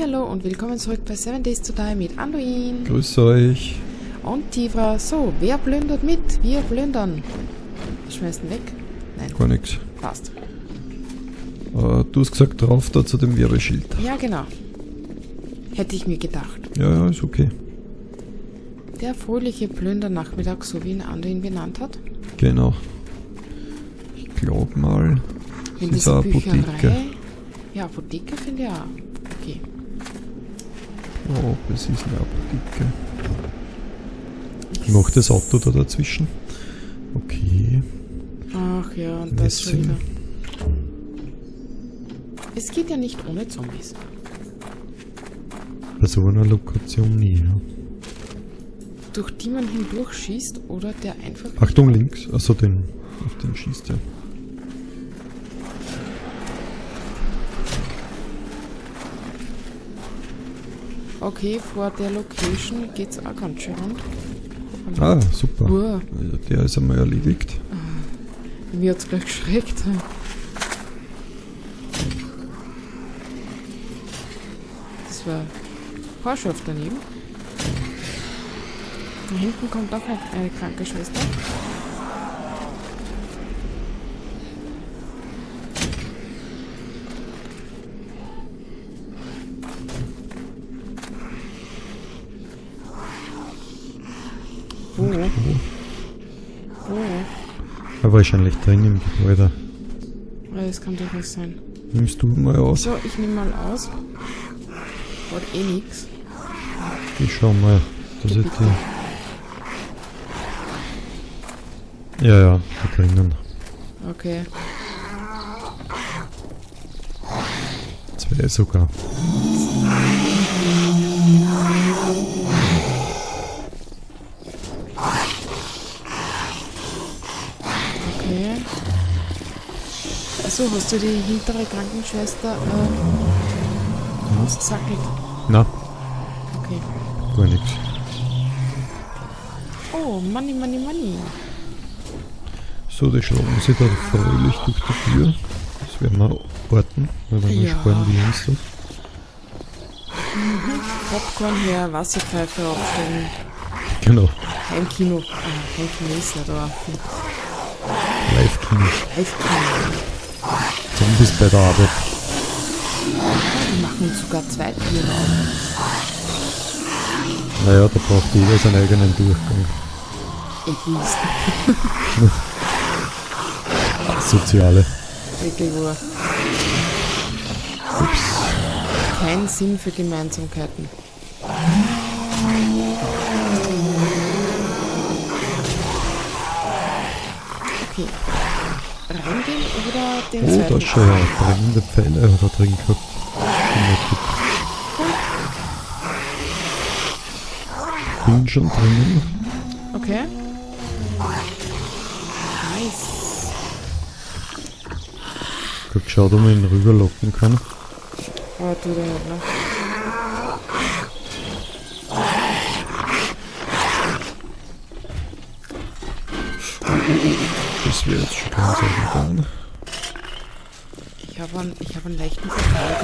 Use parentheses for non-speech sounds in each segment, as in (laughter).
Hallo und willkommen zurück bei 7 Days to Die mit Anduin Grüß euch. und Tivra. So, wer plündert mit? Wir plündern. Schmeißen weg? Nein, Gar nichts. passt. Äh, du hast gesagt, drauf da zu dem Werbeschild. Ja, genau. Hätte ich mir gedacht. Ja, ja, ist okay. Der fröhliche Plündernachmittag, so wie ihn Anduin benannt hat. Genau. Ich glaube mal, In dieser Apotheke. Ja, Apotheke finde ich auch. Okay. Oh, es ist eine Apotheke. Ich mache das Auto da dazwischen. Okay. Ach ja, und das schon Messing. wieder. Es geht ja nicht ohne Zombies. Bei so einer Lokation nie. Ja. Durch die man hindurch schießt oder der einfach... Achtung, links. Also den, auf den schießt er. Okay, vor der Location geht's auch ganz schön rund. Ah, super. Uah, Ja, Der ist einmal erledigt. mir hat's gleich geschreckt. Das war Vorschaft daneben. Da hinten kommt auch eine, eine kranke Schwester. Wo? Wo? Er wahrscheinlich drin im Gebäude. Das kann durchaus sein. Nimmst du mal aus? So, ich nehme mal aus. Hat eh nix. Ich schau mal. Das ist die. Ja, ja, da drinnen. Okay. Zwei sogar. Achso, hast du die hintere Krankenschwester äh, ausgesackelt? Na, Okay. gar nichts. Oh, Money, Money, Money. So, die schlagen sie da fröhlich durch die Tür. Das werden wir orten, weil dann Ja. sparen wir uns das. Popcorn her, Wasserpfeife aufstellen. Genau, Heimkino. Ah, Heimkino ist nicht, aber Live-Kino. Heimkino. Zombies bei der Arbeit. Die machen sogar zwei Türen auf. Naja, da braucht jeder seinen eigenen Durchgang. Egoisten. (laughs) Soziale. Wirklich wahr. Kein Sinn für Gemeinsamkeiten. Okay. Reingehen oder den Oh, zweiten? schon ja. Brennende Pfeile hat er drin gehabt. Bin schon drinnen. Okay. Nice. Ich hab geschaut, ob man ihn rüberlocken kann. Tu da nicht, Das wäre jetzt schon ganz gegangen. Ich habe einen, ich hab einen leichten Verfall.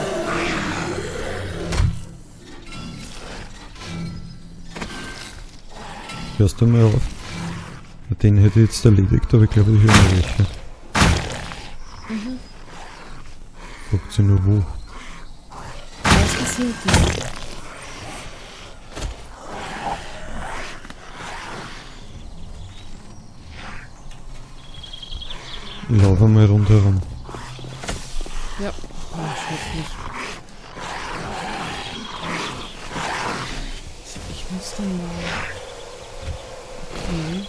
Hörst du mal auf? Den hätte ich jetzt erledigt, aber ich glaube, ich höre noch welche. Fragt sie nur wo. Meistens hinten. Laufe mal rundherum. Ja. Oh, schrecklich. So, ich muss dann mal. Okay.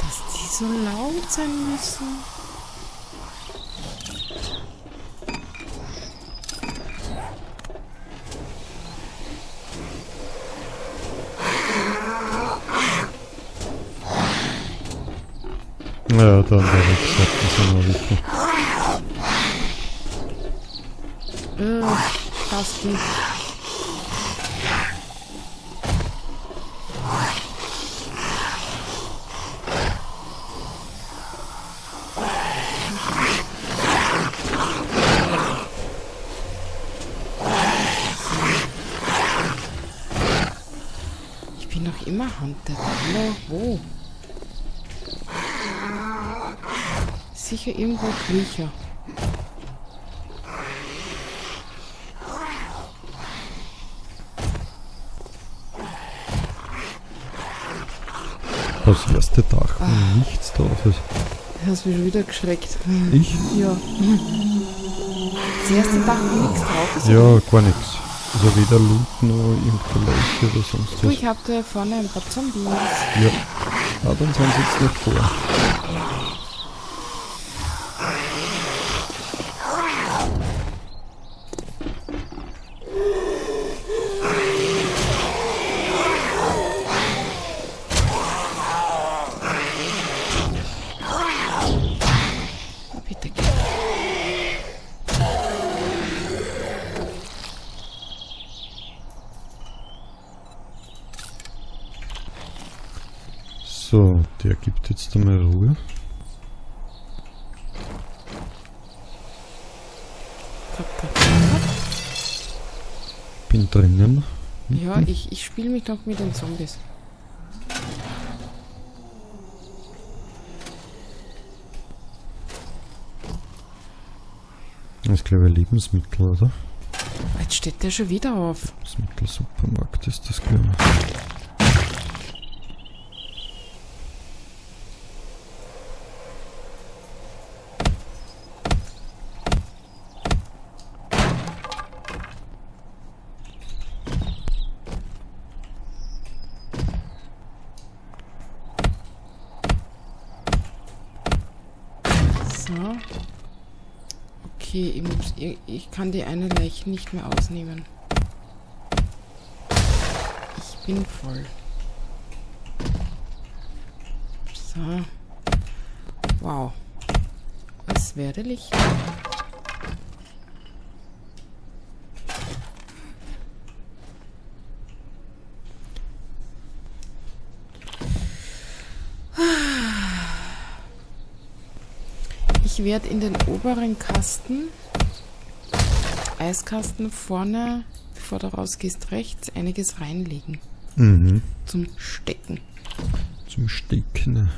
Dass die so laut sein müssen. Ja, da haben wir gesagt, das sind wir wichtig. Äh, Basti. Hammer Hunted. Hallo, wo? Irgendwo Kriecher. Das erste Dach, wo nichts drauf ist. Du hast mich schon wieder geschreckt. Ich? Ja. Das erste Dach, wo nichts drauf ist. Ja, gar nichts. Also weder Loot noch irgendeine Leiche oder sonst Du, was. ich hab da vorne ein paar Zombies. Ja. Ah, dann sind sie jetzt nicht vor. Bitte. So, der gibt jetzt einmal Ruhe. Tap, tap, tap. Bin drinnen. Ja, ich, ich spiele mich noch mit den Zombies. Das ist glaube ich Lebensmittel, oder? Jetzt steht der schon wieder auf. Lebensmittelsupermarkt ist das glaube ich. So. Okay, ich, ich, ich kann die eine Leiche nicht mehr ausnehmen. Ich bin voll. So. Wow. Es werde Licht. Ich werde in den oberen Kasten, Eiskasten vorne, bevor du rausgehst, rechts, einiges reinlegen. Mhm. Zum Stecken. Zum Stecken.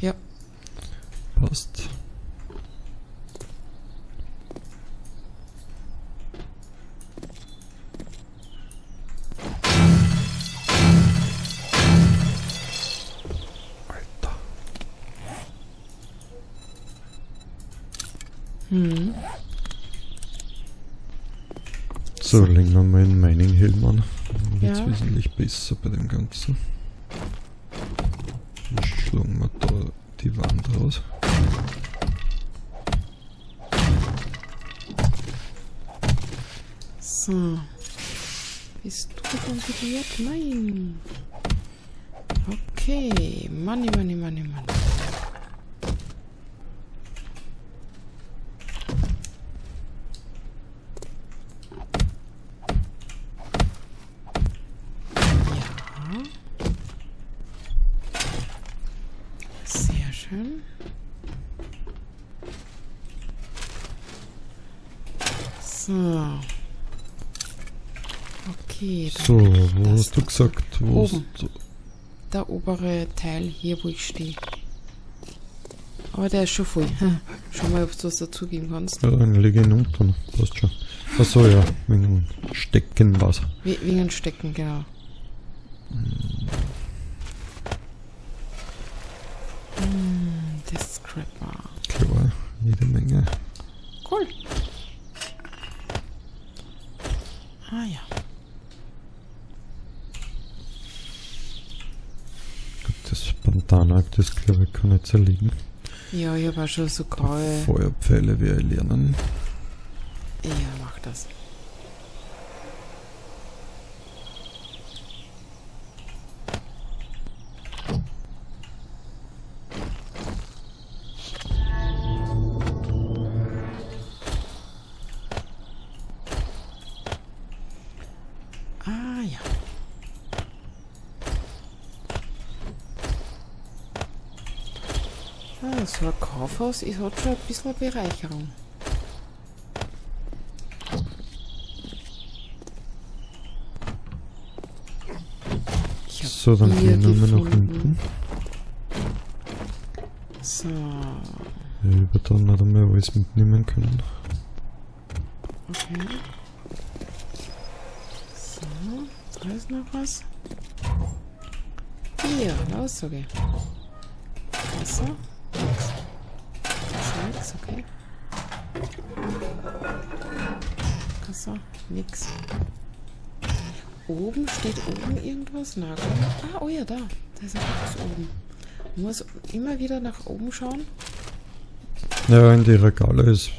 Ja. Passt. So, legen wir mal einen Mining-Helm an. Dann wird's Ja. wesentlich besser bei dem Ganzen. Dann schlagen wir da die Wand raus. So. Bist du konfiguriert? Nein. Okay. Money, money, money, money. Ja. Sehr schön. So. Okay, dann So, wo das hast du gesagt? Wo Oben. du- Der obere Teil hier, wo ich stehe. Aber der ist schon voll. (laughs) Schau mal, ob du was dazugeben kannst. Ja, dann lege ich ihn unten. Passt schon. Achso, ja. Wegen Stecken was. We wegen Stecken, genau. Hm, das Scrapper. Klar, jede Menge. Cool. Ah ja. Gut, das Bandana, das glaube ich kann nicht zerlegen. Ja, ich habe auch schon so graue. Feuerpfeile werde ich lernen. Ja, mach das. Ah ja. Ah, so ein Kaufhaus ist, hat schon ein bisschen Bereicherung. So, dann gehen wir nach gefunden. hinten. So, Ja, ich hab da nicht einmal alles mitnehmen können. okay. So, da ist noch was. Hier, sag ich. Wasser. Nix, okay. Wasser, nix. Oben steht oben irgendwas? Na, ah, oh ja, da. Da ist etwas oben. Man muss immer wieder nach oben schauen. Ja, in die Regale ist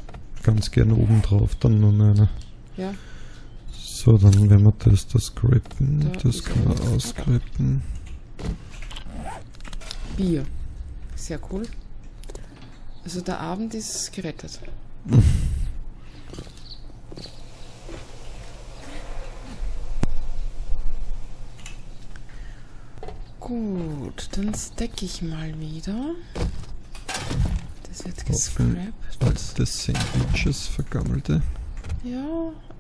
ganz gern oben drauf dann noch eine. Ja, So, dann werden wir das, das scrapen. Da Das ist kann man etwas. ausgrapen. Bier. Sehr cool. Also der Abend ist gerettet. Gut, dann stack ich mal wieder. Das wird gescrapped. Alte Sandwiches, vergammelte. Ja,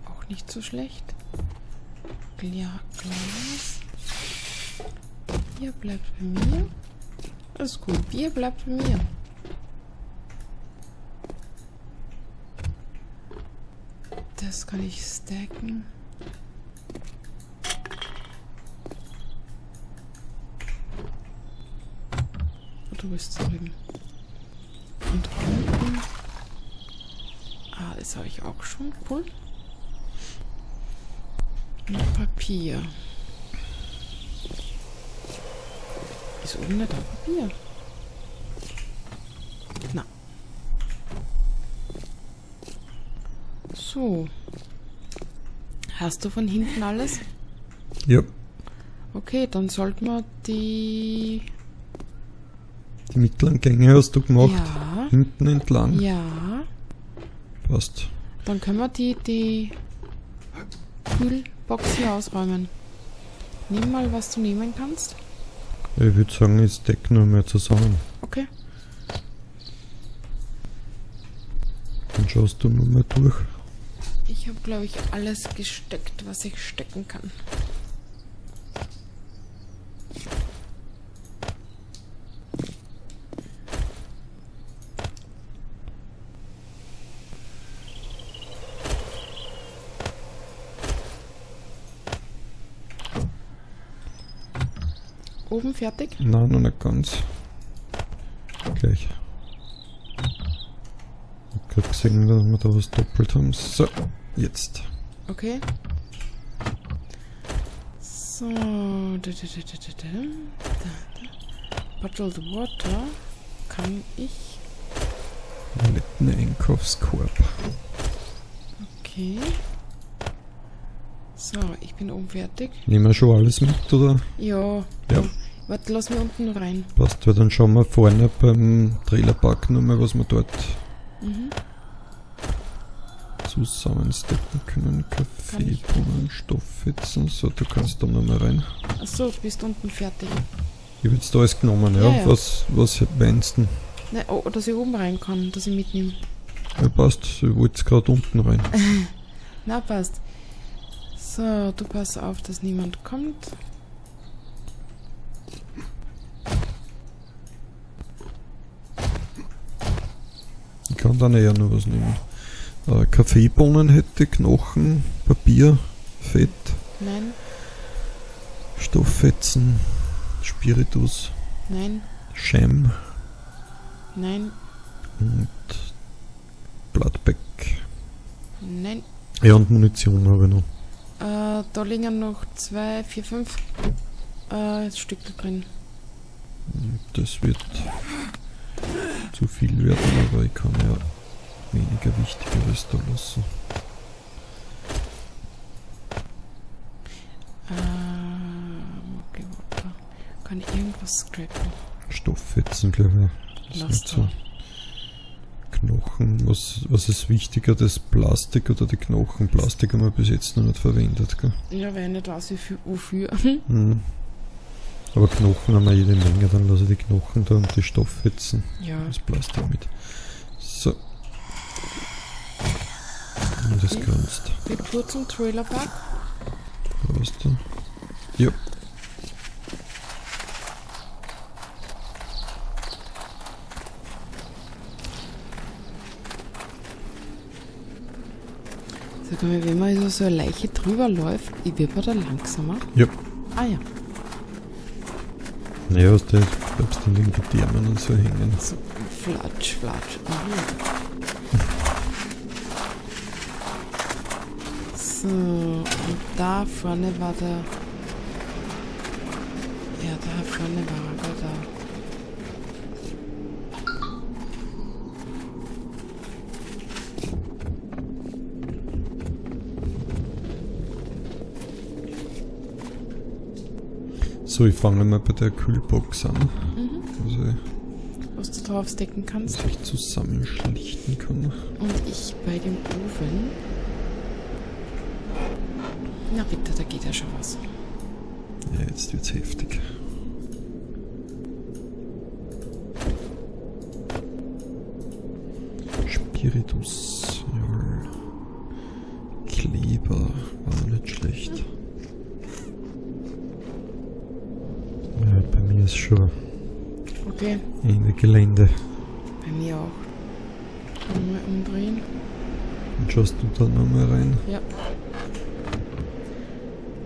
auch nicht so schlecht. Gla Glas. Bier bleibt bei mir. Das ist gut. Bier bleibt bei mir. Das kann ich stacken. Oh, du bist drüben. Und unten. Ah, das habe ich auch schon. Cool. Und Papier. Ist oben nicht Papier? Na. So. Hast du von hinten alles? Ja, Okay, dann sollten wir die... die mittleren Gänge hast du gemacht. Ja. Hinten entlang. Ja. Passt. Dann können wir die, die Kühlbox hier ausräumen. Nimm mal, was du nehmen kannst. Ich würde sagen, ich stack nur mehr zusammen. Okay. Dann schaust du nur mal durch. Ich habe, glaube ich, alles gesteckt, was ich stecken kann. Oben fertig? Nein, noch nicht ganz. Gleich. Ich hab gesehen, dass wir da was doppelt haben. So, jetzt. Okay. So. da, da, da, da, da, da. Da, da. Bottled Water kann ich. Violetten Einkaufskorb. Okay. So, ich bin oben fertig. Nehmen wir schon alles mit, oder? Ja. Ja. Warte, lass mich unten rein. Passt, weil dann schauen wir vorne beim Trailerpark nochmal, was wir dort Mhm. Zusammenstecken können. Kaffeebohnen, Stofffetzen. So, du kannst da nochmal rein. Achso, du bist unten fertig. Ich hab jetzt da alles genommen, ja. Ja, ja. Was, was meinst du? Ne, oh, dass ich oben rein kann, dass ich mitnehme. Ja, passt, ich wollte jetzt gerade unten rein. (laughs) Na, passt. So, du pass auf, dass niemand kommt. Ich kann dann eher nur was nehmen. Äh, Kaffeebohnen hätte, Knochen, Papier, Fett, Nein, Stofffetzen, Spiritus, nein, Scham nein, und Bloodback. nein. Ja, und Munition habe ich noch. Äh, da liegen noch zwei, vier, fünf äh, Stücke drin. Das wird zu viel werden, aber ich kann ja weniger Wichtigeres da lassen. Ähm, okay, warte. Kann ich irgendwas scrappen? Stofffetzen, glaube ich. Lass so. Knochen, was, was ist wichtiger, das Plastik oder die Knochen? Plastik haben wir bis jetzt noch nicht verwendet, gell? Ja, weil ich nicht weiß, wie viel- wofür. Mhm. Aber Knochen haben wir jede Menge, dann lasse ich die Knochen da und die Stofffetzen, ja. das Plastik mit. So. Hm, das okay. kannst. Wir kurzen Trailerpark. Wo ist denn? Ja. Sag mal, wenn man so, eine Leiche drüber läuft, ich werde da langsamer? Ja. Ah ja. Naja, was da bleibst du linken Därmen und so hängen. So, flatsch, flatsch. Ah. So, und da vorne war der... Ja, da vorne war er da. So, ich fange mal bei der Kühlbox an. Mhm. Also, Was du draufstecken kannst. was ich zusammenschlichten kann. Und ich bei dem Ofen. Na bitte, da geht ja schon was. Ja, jetzt wird's heftig. Spiritus, jawohl. Kleber, war nicht schlecht. Ja, bei mir ist schon Okay, Ende Gelände. bei mir auch. Mal umdrehen. Und schaust du da nochmal rein? Ja.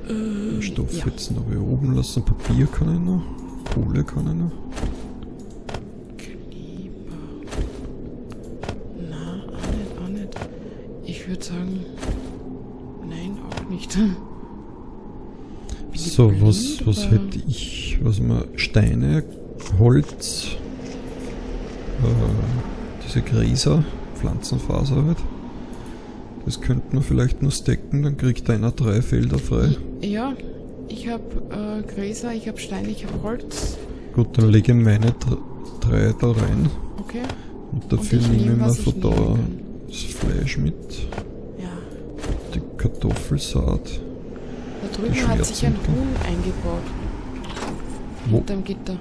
Den Stoff ja. jetzt noch hier oben lassen. Papier kann ich noch. Kohle kann ich noch. Kleber. Na, auch nicht, auch nicht. Ich würde sagen. Nein, auch nicht. Ich So, was, was hätte ich? Was man Steine, Holz, äh, diese Gräser, Pflanzenfaser halt. Das könnte man vielleicht nur stacken, dann kriegt einer drei Felder frei. Ja, ich habe äh, Gräser, ich habe Steine, ich habe Holz. Gut, dann lege meine dr- drei da rein. Okay. Und dafür Und ich nehme ich nehm, mir was ich von da nehmen das Fleisch mit, Ja. die Kartoffelsaat. Da drüben hat sich ein. Huhn eingebaut. Wo? Hinterm Gitter.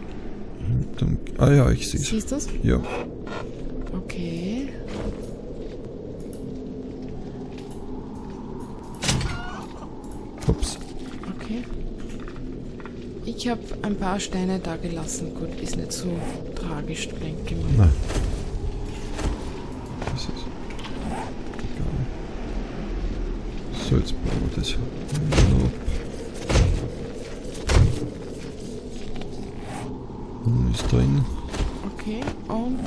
Hinterm, ah ja, ich sehe es. Siehst du das? Ja, Okay. Ups. Okay. Ich habe ein paar Steine da gelassen. Gut, ist nicht so tragisch, denke ich mal. Nein. Das ist egal. So, jetzt bauen wir das ab. Hm, Ist drin. Okay, und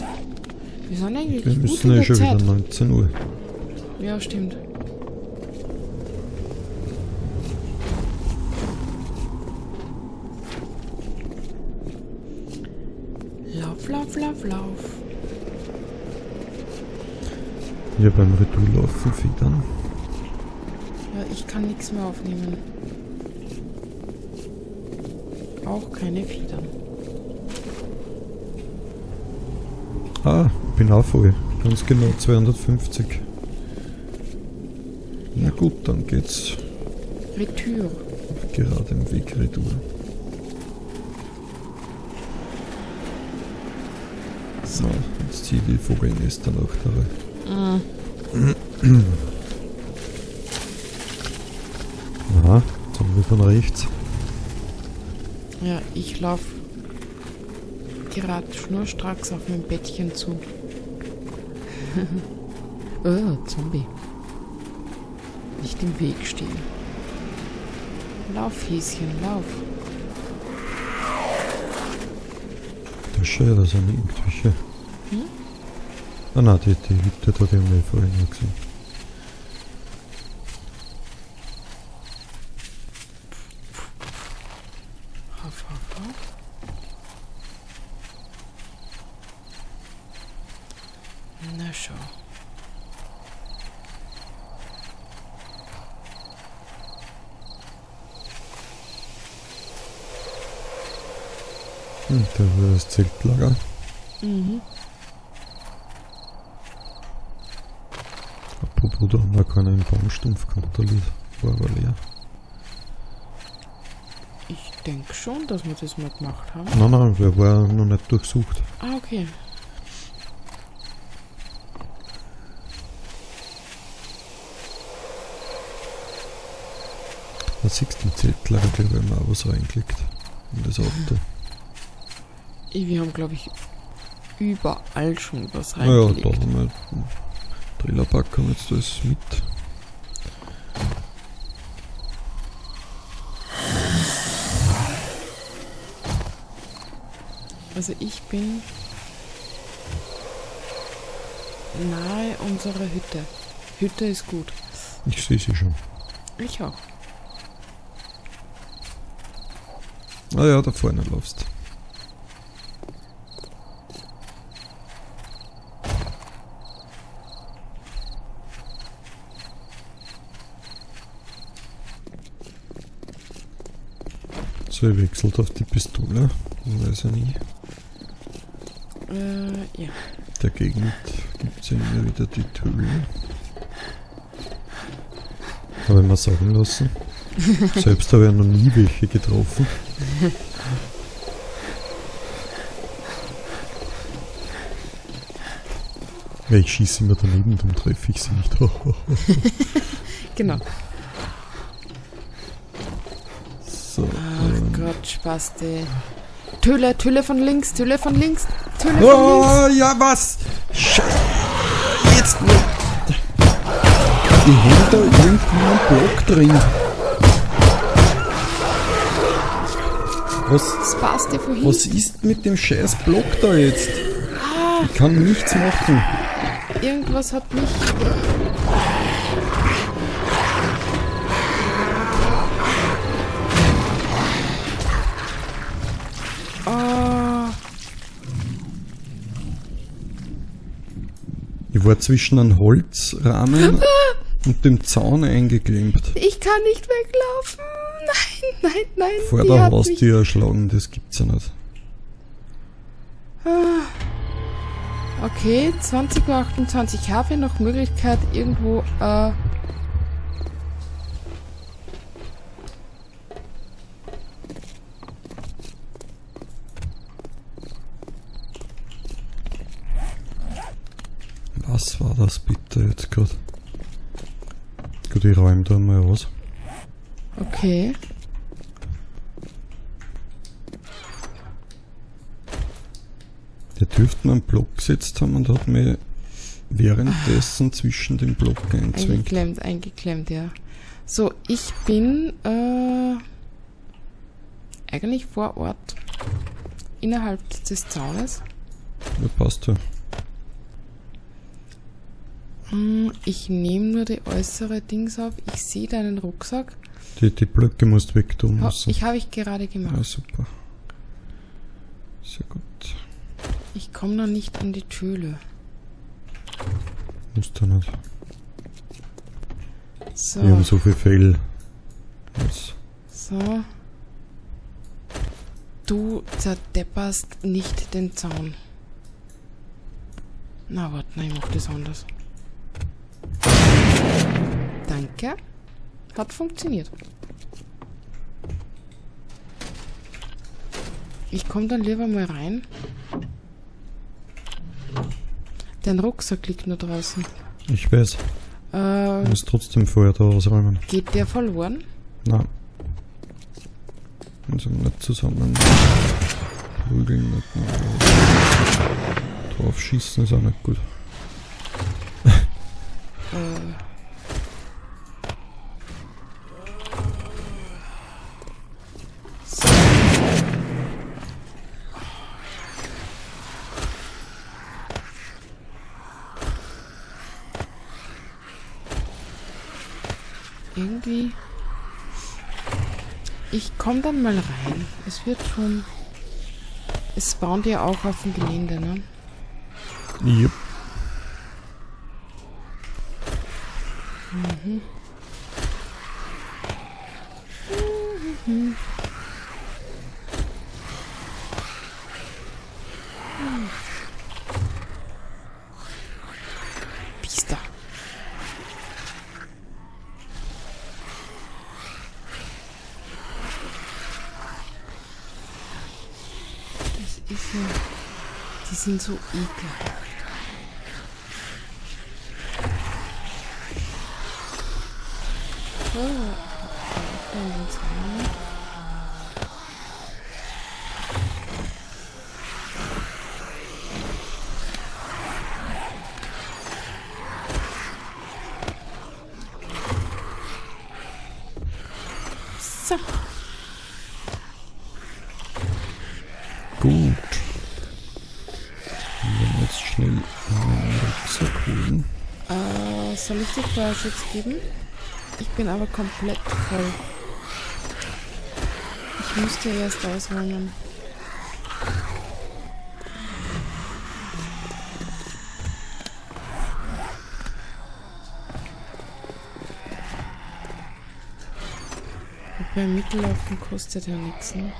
wir sind eigentlich Wir gut müssen in ja der schon Zeit. wieder 19 Uhr. Ja, stimmt. Lauf, lauf, lauf, lauf. Ja, beim Retourlaufen federn. Ja, ich kann nichts mehr aufnehmen. Auch keine Federn. Ah, bin auch voll. Ganz genau 250. Na gut, dann geht's Retür. auf geradem Weg retour. So, jetzt ziehe ich die Vogelnester noch da Mm. Aha, wir von rechts. Ja, ich laufe gerade schnurstracks auf mein Bettchen zu. (laughs) oh, Zombie. Nicht im Weg stehen. Lauf, Häschen, lauf. Ist schön, da sind irgendwelche. Ah nein, die, die Hütte die haben wir vorhin noch gesehen. Na schau. Hm, da war das Zeltlager. Mhm. Wir keinen im Baumstumpf kontrolliert. War aber leer. Ich denke schon, dass wir das mal gemacht haben. Nein, nein, der war noch nicht durchsucht. Ah, okay. Da siehst du im Zeltlager, glaube ich, haben wir auch was reingelegt. In das Auto. Wir haben, glaube ich, überall schon was Naja, reingelegt. da haben wir einen Trillerpack haben jetzt das mit. Also ich bin nahe unserer Hütte. Hütte ist gut. Ich sehe sie schon. Ich auch. Ah ja, da vorne laufst. So, er wechselt auf die Pistole. Weiß er nie. Äh, ja. Der Gegend gibt es ja immer wieder die Töle. Habe ich mir sagen lassen. (laughs) Selbst habe ich noch nie welche getroffen. Weil ich schieße immer daneben, dann treffe ich sie nicht. (laughs) Genau. so, Ach ähm. Gott, Spaste. Töle, Töle von links, Töle von links, Töle von links. Oh, ja, was? Scheiße. Jetzt. Die haben da irgendwie einen Block drin. Was, Spaste vorhin. was ist mit dem scheiß Block da jetzt? Ich kann nichts machen. Irgendwas hat mich. War zwischen einem Holzrahmen und dem Zaun eingeklemmt. ich kann nicht weglaufen. Nein, nein, nein. Vor der Haustür erschlagen, das gibt's ja nicht. Okay, 20.28 Uhr. Ich habe noch Möglichkeit, irgendwo. Äh, Was bitte jetzt gerade? Gut, ich räume da mal aus. okay. Der dürfte mir einen Block gesetzt haben und hat mir währenddessen zwischen den Block eingezwängt. Eingeklemmt, eingeklemmt, ja. So, ich bin äh, eigentlich vor Ort. Innerhalb des Zaunes. Ja, passt ja. Hm, Ich nehme nur die äußere Dings auf. Ich sehe deinen Rucksack. Die, die Blöcke musst du wegtun Ha, müssen. ich habe ich gerade Ja, gemacht. super. Sehr gut. Ich komme noch nicht an die Töle. Musst du nicht. So, Wir haben so viel Fell. Jetzt. so. Du zerdepperst nicht den Zaun. Na, warte, nein, ich mach das anders. Danke. Hat funktioniert. Ich komme dann lieber mal rein. Dein Rucksack liegt nur draußen. Ich weiß. Äh, Ich muss trotzdem vorher da ausräumen. geht der verloren? Nein. Also nicht zusammen. Prügeln nicht. Drauf schießen ist auch nicht gut. Äh. Irgendwie. Ich komme dann mal rein. Es wird schon. Es spawnt ja auch auf dem Gelände, ne? Yep. Biester. Das ist ja. Die sind so ekelhaft. So. Dann den Zaun. So. Gut. Soll ich dir Feuerschutz geben? Ich bin aber komplett voll. Ich müsste erst ausräumen. Wobei Mittellaufen kostet ja nichts, ne?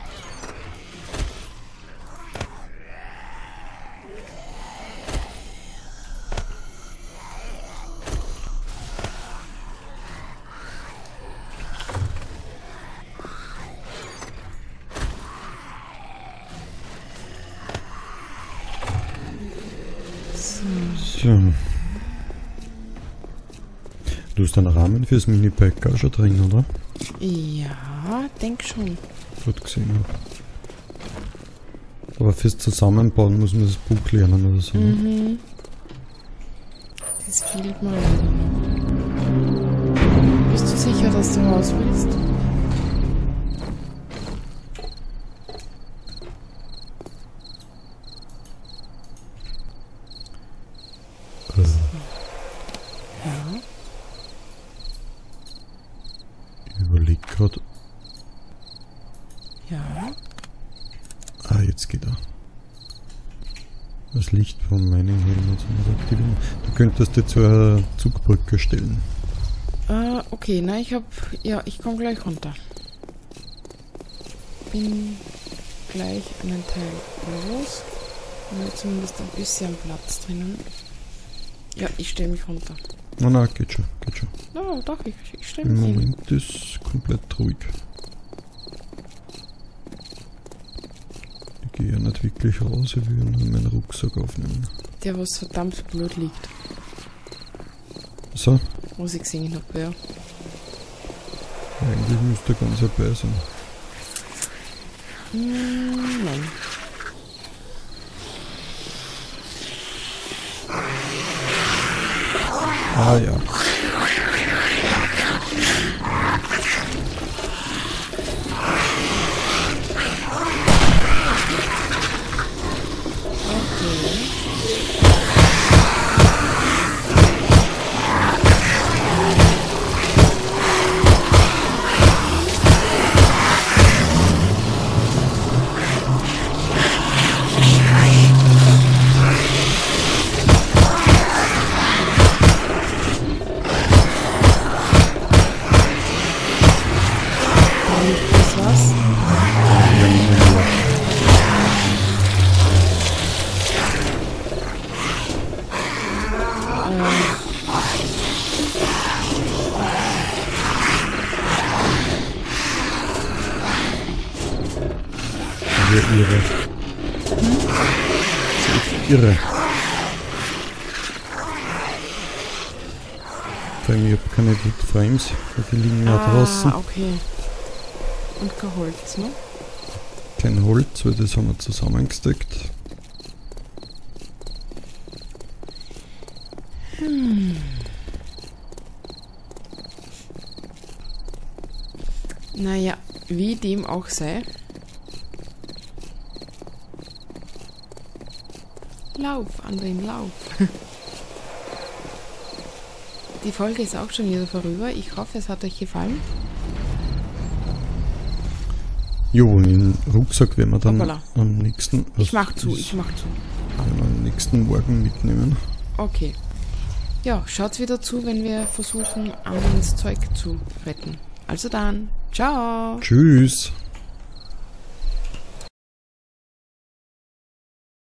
Du hast einen Rahmen fürs Mini-Pack auch schon drin, oder? Ja, denk schon. Gut gesehen habe. Aber fürs Zusammenbauen muss man das Buch lernen oder so. ne? Mhm. Das fehlt mir. Bist du sicher, dass du raus willst? Also, Ja. ich überleg gerade. Ja. Ah, jetzt geht er. Das Licht von meinem Helm hat sich nicht aktiviert. Du könntest dir zur Zugbrücke stellen. Äh, okay, na, ich hab. Ja, ich komme gleich runter. Bin gleich einen Teil los. Haben zumindest ein bisschen Platz drinnen. Ja, ich stelle mich runter. Na, na, geht schon, geht schon. No, doch, ich, ich stelle Im mich hin. Moment ist komplett ruhig. Ich gehe ja nicht wirklich raus, ich will nur meinen Rucksack aufnehmen. Der, was verdammt blöd liegt. So, Was ich gesehen habe, ja. eigentlich müsste er ganz dabei sein. Hm, nein. Ah ja. Irre. Vor allem, ich habe keine Wood Frames, weil die liegen ja draußen. Ah, okay. Und kein Holz, ne? Kein Holz, weil das haben wir zusammengesteckt. Naja, wie dem auch sei. Lauf, Andrin, lauf. (laughs) Die Folge ist auch schon wieder vorüber. Ich hoffe, es hat euch gefallen. Jo, den Rucksack werden wir dann Hoppala. am nächsten, Ich mach zu, ich mach zu. am nächsten Morgen mitnehmen. Okay. Ja, schaut wieder zu, wenn wir versuchen, Andrins Zeug zu retten. Also dann, ciao! Tschüss.